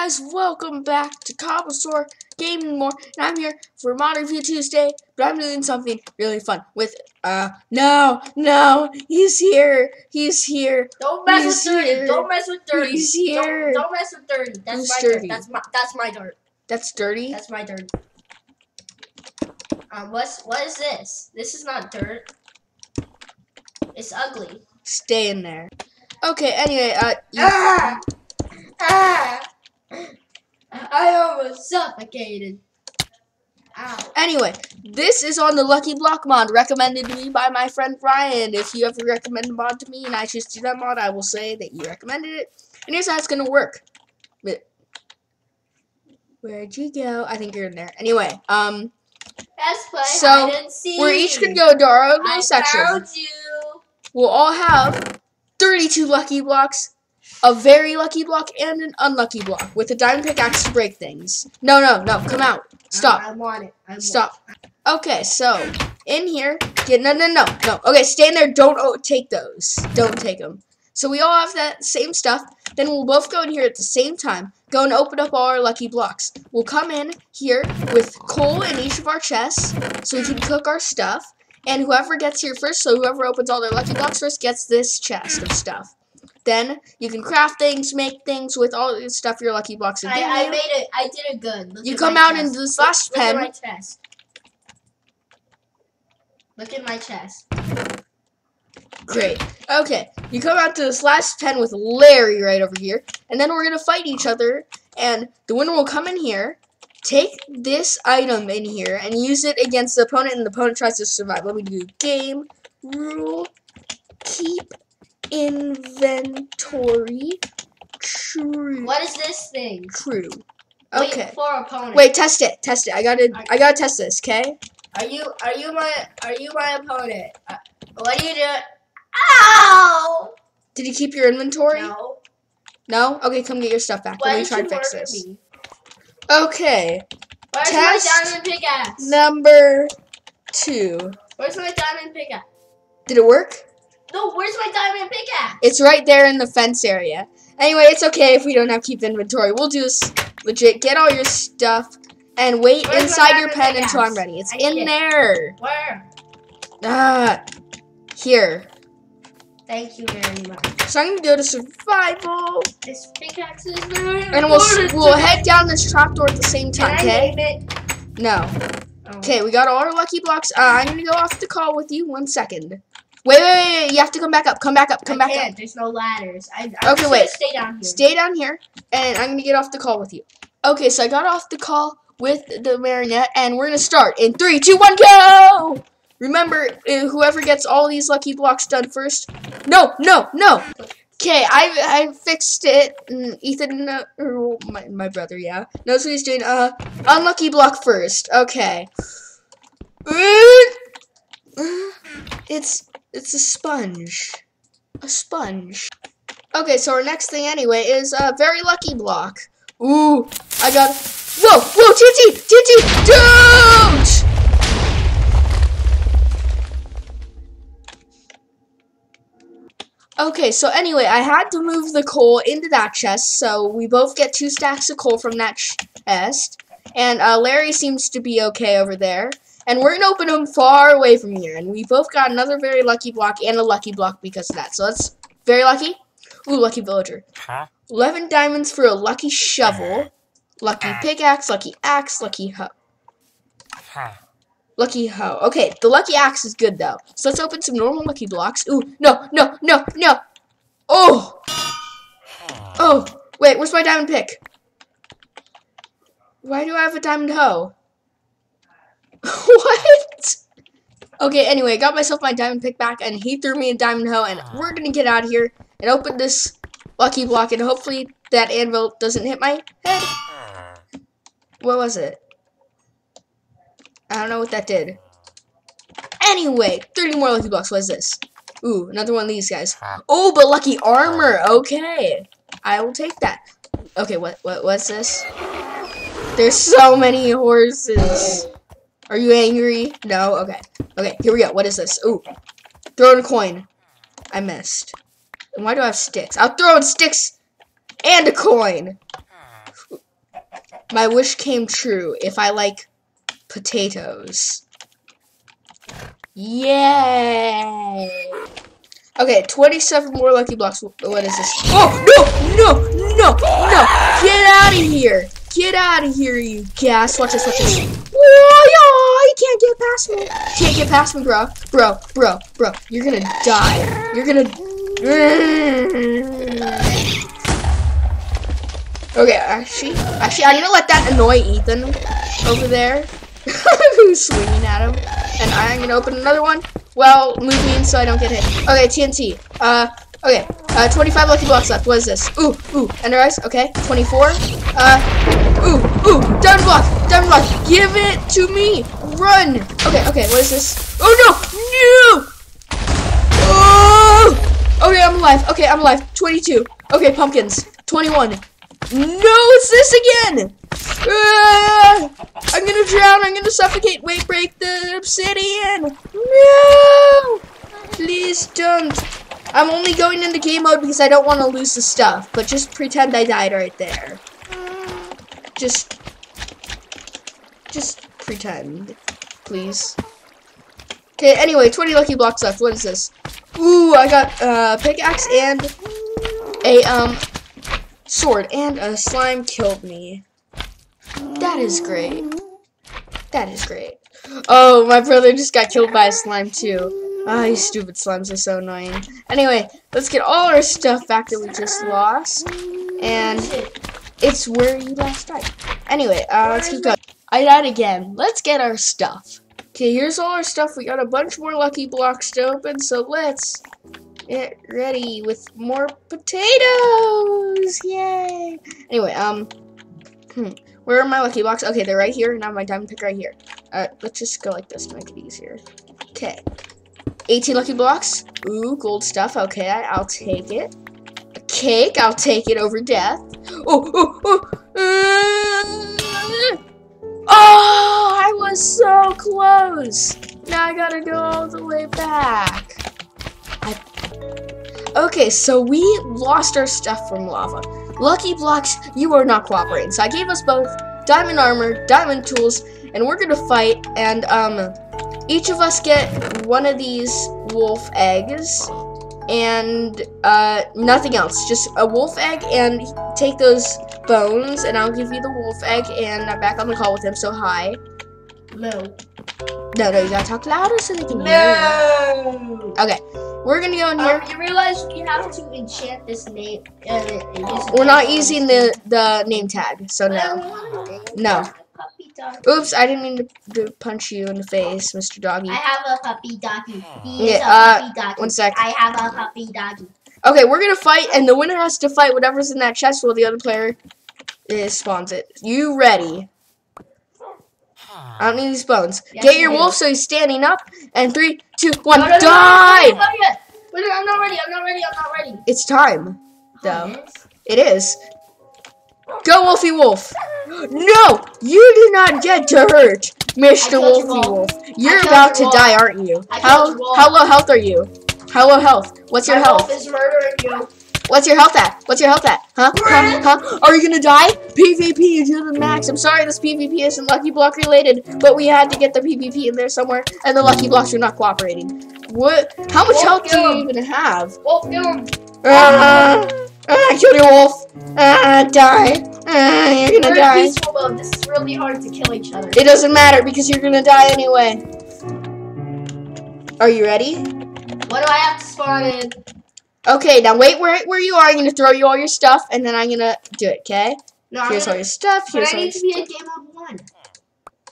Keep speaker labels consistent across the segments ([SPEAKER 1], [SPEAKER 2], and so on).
[SPEAKER 1] guys, welcome back to Cobble Saur Gaming More, and I'm here for Modern Review Tuesday, but I'm doing something really fun with, uh, no, no, he's here, he's here,
[SPEAKER 2] Don't mess
[SPEAKER 1] He's
[SPEAKER 2] with dirty.
[SPEAKER 1] here.
[SPEAKER 2] Don't mess with dirty.
[SPEAKER 1] He's here.
[SPEAKER 2] Don't, don't mess with dirty. That's
[SPEAKER 1] Who's
[SPEAKER 2] my
[SPEAKER 1] dirty?
[SPEAKER 2] dirt. That's my that's my dirt.
[SPEAKER 1] that's dirty,
[SPEAKER 2] That's my dirt. Um, what's what is this? This is not dirt. It's ugly.
[SPEAKER 1] stay in there. Okay, anyway, uh,
[SPEAKER 2] Ah! Ah! I almost suffocated. Ow.
[SPEAKER 1] anyway, this is on the Lucky Block mod, recommended to me by my friend Ryan. If you ever recommend a mod to me and I choose to do that mod, I will say that you recommended it, and here's how it's gonna work. Where'd you go? I think you're in there. Anyway, um,
[SPEAKER 2] Let's play
[SPEAKER 1] So, we're each gonna go to our own little section. We'll all have 32 lucky blocks, a very lucky block, and an unlucky block with a diamond pickaxe to break things. No, no, no, come out. Stop.
[SPEAKER 2] I, I want it. I want
[SPEAKER 1] Stop. Okay, so in here, get no, no, no, no. Okay, stay in there. Don't oh, take those. Don't take them. So we all have that same stuff. Then we'll both go in here at the same time. Go and open up all our lucky blocks. We'll come in here with coal in each of our chests, so we can cook our stuff. And whoever gets here first, so whoever opens all their lucky blocks first, gets this chest of stuff. Then you can craft things, make things with all the stuff your lucky blocks have given
[SPEAKER 2] I, I made it. I did it good. Look
[SPEAKER 1] You come out
[SPEAKER 2] chest.
[SPEAKER 1] into this last
[SPEAKER 2] Look at my chest. Look at my chest.
[SPEAKER 1] Great. Okay, you come out to this last pen with Larry right over here, and then we're gonna fight each other, and the winner will come in here, take this item in here, and use it against the opponent, and the opponent tries to survive. Let me do game rule. Keep inventory true.
[SPEAKER 2] What is this thing?
[SPEAKER 1] True.
[SPEAKER 2] Wait
[SPEAKER 1] Okay.
[SPEAKER 2] for opponent.
[SPEAKER 1] Wait, test it. Test it. I gotta. I gotta test this. Okay.
[SPEAKER 2] Are you are you my are you my opponent? Uh, what do you do? Ow!
[SPEAKER 1] Did you keep your inventory?
[SPEAKER 2] No.
[SPEAKER 1] No? Okay, come get your stuff back.
[SPEAKER 2] Why
[SPEAKER 1] Let me try to fix this.
[SPEAKER 2] me?
[SPEAKER 1] Okay.
[SPEAKER 2] Where's
[SPEAKER 1] Test
[SPEAKER 2] my diamond pickaxe?
[SPEAKER 1] Number two.
[SPEAKER 2] Where's my diamond pickaxe?
[SPEAKER 1] Did it work?
[SPEAKER 2] No, where's my diamond pickaxe?
[SPEAKER 1] It's right there in the fence area. Anyway, it's okay if we don't have keep inventory. We'll do this legit. Get all your stuff and wait
[SPEAKER 2] Where's
[SPEAKER 1] inside your pen until I'm ready. It's
[SPEAKER 2] I
[SPEAKER 1] in
[SPEAKER 2] it.
[SPEAKER 1] there.
[SPEAKER 2] Where?
[SPEAKER 1] Ah, here.
[SPEAKER 2] Thank you very much.
[SPEAKER 1] So I'm gonna go to survival,
[SPEAKER 2] This pickaxe is very
[SPEAKER 1] and we'll we'll head down this trapdoor at the same
[SPEAKER 2] Can
[SPEAKER 1] time.
[SPEAKER 2] I
[SPEAKER 1] Okay?
[SPEAKER 2] name it?
[SPEAKER 1] No.
[SPEAKER 2] Oh.
[SPEAKER 1] Okay, we got all our lucky blocks. Uh, I'm gonna go off the call with you. One second. Wait, wait, wait, wait. You have to come back up. Come back up. Come
[SPEAKER 2] I
[SPEAKER 1] back
[SPEAKER 2] can't.
[SPEAKER 1] up.
[SPEAKER 2] There's no ladders. I, I'm
[SPEAKER 1] Okay, wait.
[SPEAKER 2] Stay down here.
[SPEAKER 1] Stay down here, and I'm gonna get off the call with you. Okay, so I got off the call with the marionette, and we're gonna start in three, two, one, go! Remember, uh, whoever gets all these lucky blocks done first. No, no, no. Okay, I I fixed it. Ethan, uh, my my brother, yeah, knows what he's doing. Uh, unlucky block first. Okay. It's it's a sponge, a sponge. Okay, so our next thing anyway is a very lucky block. Ooh, I got. Whoa, whoa, TNT, TNT, don't! Okay, so anyway, I had to move the coal into that chest, so we both get two stacks of coal from that chest. And uh, Larry seems to be okay over there. And we're gonna open them far away from here. And we both got another very lucky block and a lucky block because of that. So that's very lucky. Ooh, lucky villager.
[SPEAKER 3] Huh?
[SPEAKER 1] 11 diamonds for a lucky shovel. Lucky pickaxe, lucky axe, lucky hoe.
[SPEAKER 3] Huh.
[SPEAKER 1] Lucky hoe. Okay, the lucky axe is good though. So let's open some normal lucky blocks. Ooh, no, no, no, no. Oh! Oh, wait, where's my diamond pick? Why do I have a diamond hoe? What? Okay, anyway, I got myself my diamond pick back, and he threw me a diamond hoe, and ah. we're gonna get out of here and open this lucky block, and hopefully that anvil doesn't hit my head. Ah. What was it? I don't know what that did. Anyway, 30 more lucky blocks. What is this? Ooh, another one of these guys. Ah. Oh, but lucky armor. Okay. I will take that. Okay, what what what's this? There's so many horses. Are you angry? No? Okay. Okay, here we go. What is this? Ooh. Throw a coin. I missed. And why do I have sticks? I'll throw in sticks and a coin. my wish came true if I like potatoes. Yay! Okay, 27 more lucky blocks. What is this? Oh, no, no, no, no! Get out of here! Get out of here, you gas. Watch this, watch this. Whoa, can't get past me. Can't get past me, bro. Bro, bro, bro. You're gonna die. You're gonna... Okay, actually, actually, I'm gonna let that annoy Ethan over there, who's swinging at him, and I'm gonna open another one. Well, move me in so I don't get hit. Okay, TNT. Uh, okay, uh, 25 lucky blocks left. What is this? Ooh, ooh, Ender Eyes. Okay, 24. Uh, ooh, ooh, diamond block, diamond block. Give it to me. Run. Okay, okay, what is this? Oh no, no. Oh. Okay, I'm alive. Okay, I'm alive. 22. Okay, pumpkins. 21. No, it's this again! Ah, I'm gonna drown, I'm gonna suffocate. Wait, break the obsidian! No! Please don't. I'm only going into game mode because I don't want to lose the stuff, but just pretend I died right there. Just, just pretend, please. Okay, anyway, 20 lucky blocks left. What is this? Ooh, I got uh, pickaxe and a um sword, and a slime killed me. That is great. That is great. Oh, my brother just got killed by a slime too. Ah, these stupid slimes are so annoying. Anyway, let's get all our stuff back that we just lost. And it's where you last died. Anyway, uh, let's keep going. I died again. Let's get our stuff. Okay, here's all our stuff. We got a bunch more lucky blocks to open, so let's get ready with more potatoes. Yay! Anyway, um, hmm, where are my lucky blocks? Okay, they're right here. Now my diamond pick right here. Uh, let's just go like this to make it easier. Okay, 18 lucky blocks. Ooh, gold stuff. Okay, I, I'll take it. A cake. I'll take it over death. Oh, oh, oh. Now I gotta go all the way back. Okay, so we lost our stuff from lava. Lucky Blocks, you are not cooperating. So I gave us both diamond armor, diamond tools, and we're gonna fight. And um, each of us get one of these wolf eggs, and uh, nothing else. Just a wolf egg, and take those bones, and I'll give you the wolf egg. And I'm back on the call with him. So hi.
[SPEAKER 2] No.
[SPEAKER 1] No, no, you gotta talk louder so they can hear you.
[SPEAKER 2] No.
[SPEAKER 1] Okay, we're gonna go in here.
[SPEAKER 2] Um, you realize you have to enchant this name. Uh,
[SPEAKER 1] We're not
[SPEAKER 2] name.
[SPEAKER 1] using the the name tag, so no.
[SPEAKER 2] want a name.
[SPEAKER 1] No. Oops, I didn't mean to, to punch you in the face, Mr. Doggy.
[SPEAKER 2] I have a puppy doggy. He
[SPEAKER 1] Yeah, uh,
[SPEAKER 2] puppy doggy.
[SPEAKER 1] one sec.
[SPEAKER 2] I have a puppy doggy.
[SPEAKER 1] Okay, we're gonna fight, and the winner has to fight whatever's in that chest while the other player is spawns it. You ready? I don't need these bones.
[SPEAKER 2] Yes,
[SPEAKER 1] Get your wolf so he's standing up. And three, two, one,
[SPEAKER 2] No, no,
[SPEAKER 1] die!
[SPEAKER 2] no, no, not yet. Wait, I'm not ready. I'm not ready. I'm not ready.
[SPEAKER 1] It's time, though.
[SPEAKER 2] Yes.
[SPEAKER 1] It is. Go, Wolfie Wolf! No! You do not get to hurt, Mr. Wolfie
[SPEAKER 2] wolf.
[SPEAKER 1] You're about to die, aren't you? How how low health are you? How low health? What's your
[SPEAKER 2] My
[SPEAKER 1] health?
[SPEAKER 2] is murdering you.
[SPEAKER 1] What's your health at? What's your health at? Huh? Huh? Huh? Are you gonna die? PvP to the max. I'm sorry this PvP isn't Lucky Block related, but we had to get the PvP in there somewhere, and the Lucky Blocks are not cooperating. What? How much
[SPEAKER 2] Wolf,
[SPEAKER 1] health do you even have?
[SPEAKER 2] Wolf, kill him.
[SPEAKER 1] Ah, ah, kill your wolf. Ah, die. Ah, you're
[SPEAKER 2] We're
[SPEAKER 1] gonna
[SPEAKER 2] in
[SPEAKER 1] die.
[SPEAKER 2] peaceful mode. This is really hard to kill each other.
[SPEAKER 1] It doesn't matter because you're gonna die anyway. Are you ready?
[SPEAKER 2] What do I have to spawn in?
[SPEAKER 1] Okay, now wait where where you are. I'm gonna throw you all your stuff, and then I'm gonna do it. Okay?
[SPEAKER 2] No,
[SPEAKER 1] Here's all your stuff.
[SPEAKER 2] but
[SPEAKER 1] Here's
[SPEAKER 2] I
[SPEAKER 1] all your
[SPEAKER 2] need to be in game mode one,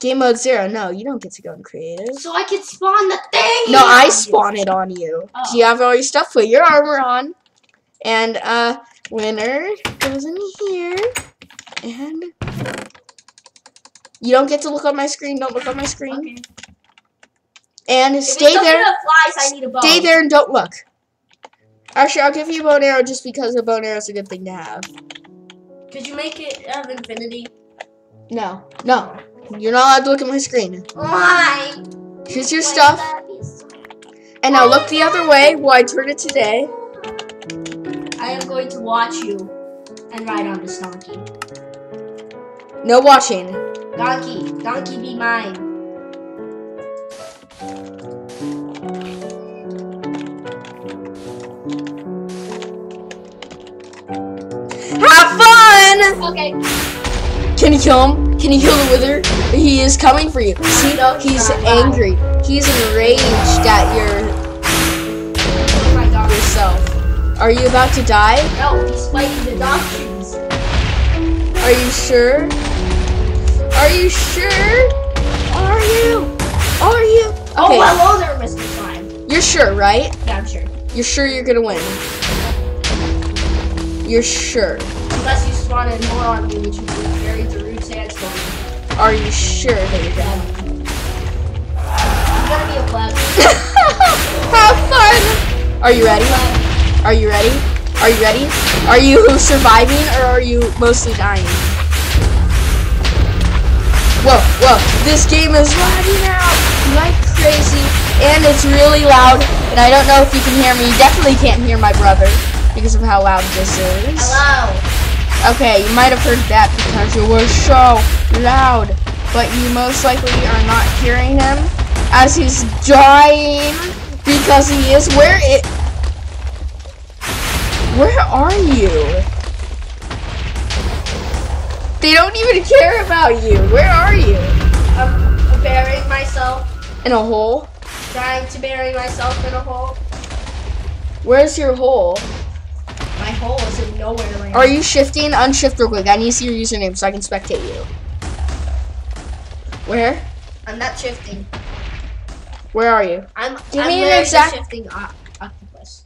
[SPEAKER 1] game mode zero. No, you don't get to go in creative.
[SPEAKER 2] so I can spawn the thing.
[SPEAKER 1] No, I spawn it on you.
[SPEAKER 2] Oh.
[SPEAKER 1] Do you have all your stuff? Put your armor on, and uh, winner goes in here, and you don't get to look on my screen. Don't look on my screen,
[SPEAKER 2] Okay.
[SPEAKER 1] and
[SPEAKER 2] If
[SPEAKER 1] stay there.
[SPEAKER 2] flies, I need a bow.
[SPEAKER 1] Stay there and don't look. Actually, I'll give you a bow and arrow just because a bow and arrow is a good thing to have.
[SPEAKER 2] Could you make it have infinity?
[SPEAKER 1] No, no, you're not allowed to look at my screen.
[SPEAKER 2] Why?
[SPEAKER 1] Here's your
[SPEAKER 2] Why
[SPEAKER 1] stuff,
[SPEAKER 2] would that be so-
[SPEAKER 1] and now look the other way while I turn it today.
[SPEAKER 2] I am going to watch you and ride on this donkey.
[SPEAKER 1] No watching.
[SPEAKER 2] Donkey, donkey be mine. Okay.
[SPEAKER 1] Can you kill him? Can you kill the wither? He is coming for you. See,
[SPEAKER 2] No, he's
[SPEAKER 1] he's
[SPEAKER 2] not alive.
[SPEAKER 1] angry. He's enraged at your
[SPEAKER 2] Oh
[SPEAKER 1] yourself. Are you about to die?
[SPEAKER 2] No, he's fighting the donkeys.
[SPEAKER 1] Are you sure? Are you sure? Are you? Are you?
[SPEAKER 2] Oh, hello there, Mr. Slime.
[SPEAKER 1] you're sure, right?
[SPEAKER 2] Yeah, I'm sure.
[SPEAKER 1] You're sure you're gonna win. You're sure.
[SPEAKER 2] Unless you spawn more on me, which would be very Darude Sandstorm.
[SPEAKER 1] Are you sure that you're gonna?
[SPEAKER 2] I'm gonna be a pleb.
[SPEAKER 1] Have fun. Are you ready? Are you ready? Are you ready? Are you surviving or are you mostly dying? Whoa, whoa, this game is lagging out like crazy and it's really loud and I don't know if you can hear me. You definitely can't hear my brother because of how loud this is.
[SPEAKER 2] Hello.
[SPEAKER 1] Okay, you might have heard that because it was so loud, but you most likely are not hearing him as he's dying because he is. Where it? Where are you? They don't even care about you. Where are you?
[SPEAKER 2] I'm burying myself,
[SPEAKER 1] In a hole?
[SPEAKER 2] trying to bury myself in a hole.
[SPEAKER 1] Where's your hole?
[SPEAKER 2] My hole is in nowhere land.
[SPEAKER 1] Are you shifting? Unshift real quick. I need to see your username so I can spectate you. Where?
[SPEAKER 2] I'm not shifting.
[SPEAKER 1] Where are you?
[SPEAKER 2] I'm,
[SPEAKER 1] Give
[SPEAKER 2] I'm
[SPEAKER 1] me an exact-
[SPEAKER 2] shifting octopus.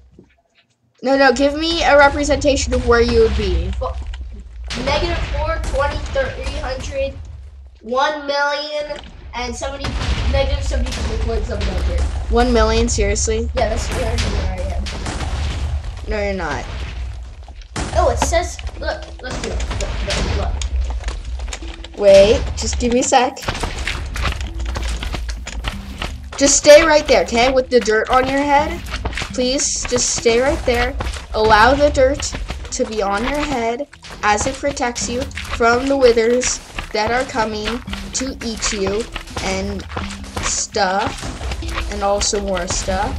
[SPEAKER 1] No, no. Give me a representation of where you would be.
[SPEAKER 2] Negative 4, 20, 300, 1 million, and 70, negative 72.700.
[SPEAKER 1] One million, seriously?
[SPEAKER 2] Yeah, that's where I am.
[SPEAKER 1] No, you're not.
[SPEAKER 2] Oh, it says, look, let's do it. Look, look, look.
[SPEAKER 1] Wait, just give me a sec. Just stay right there, okay? With the dirt on your head. Please, just stay right there. Allow the dirt to be on your head as it protects you from the withers that are coming to eat you and stuff. And also more stuff.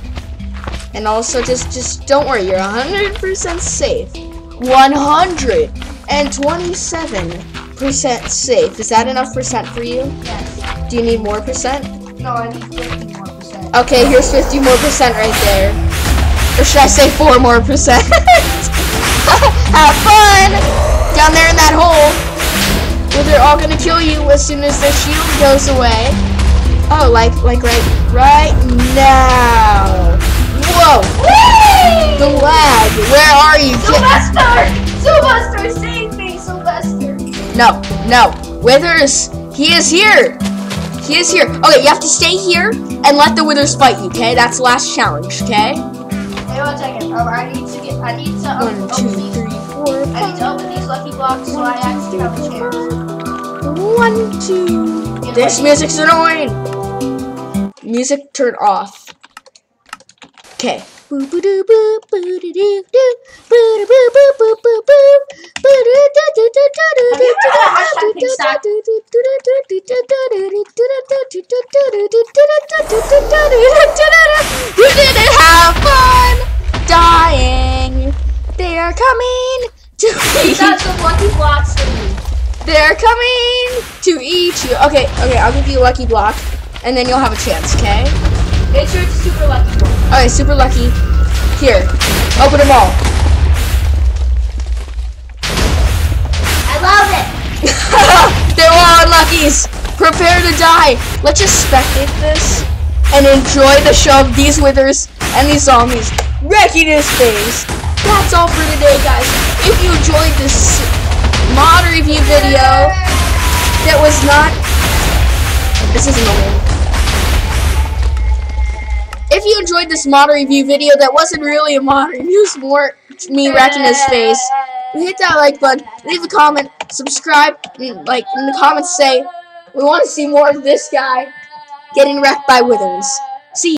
[SPEAKER 1] And also just just don't worry, you're 100% safe. 127% safe. Is that enough percent for you?
[SPEAKER 2] Yes.
[SPEAKER 1] Do you need more percent?
[SPEAKER 2] No, I need 50 more percent.
[SPEAKER 1] Okay, here's 50 more percent right there. Or should I say 4 more percent? Have fun! Down there in that hole. Where they're all gonna kill you as soon as the shield goes away. Oh, like like right right now. Whoa! The lag. Where are you?
[SPEAKER 2] Sylvester! Sylvester, save me, Sylvester!
[SPEAKER 1] No, no. Withers, he is here. He is here. Okay, you have to stay here and let the Withers fight you, okay? That's the last challenge, okay?
[SPEAKER 2] Hey, one second. Um, I need to get. I need to. Um,
[SPEAKER 1] One, two,
[SPEAKER 2] open these.
[SPEAKER 1] three,
[SPEAKER 2] I need to open these lucky blocks so I actually have a chance.
[SPEAKER 1] One, two. This music's annoying. Music turn off. Okay. You didn't have fun dying. They are coming to eat.
[SPEAKER 2] got some lucky blocks.
[SPEAKER 1] They're coming to eat you. Okay, okay, I'll give you a lucky block, and then you'll have a chance, okay?
[SPEAKER 2] Make sure it's super lucky.
[SPEAKER 1] Okay, super lucky. Here, open them all.
[SPEAKER 2] I love it.
[SPEAKER 1] They're all unluckies. Prepare to die. Let's just spectate this and enjoy the show of these withers and these zombies wrecking his face. That's all for today, guys. If you enjoyed this mod review video that was not... This isn't a win. If you enjoyed this mod review video that wasn't really a mod review, more me wrecking his face, hit that like button, leave a comment, subscribe, and, like in the comments say, we want to see more of this guy getting wrecked by withers. See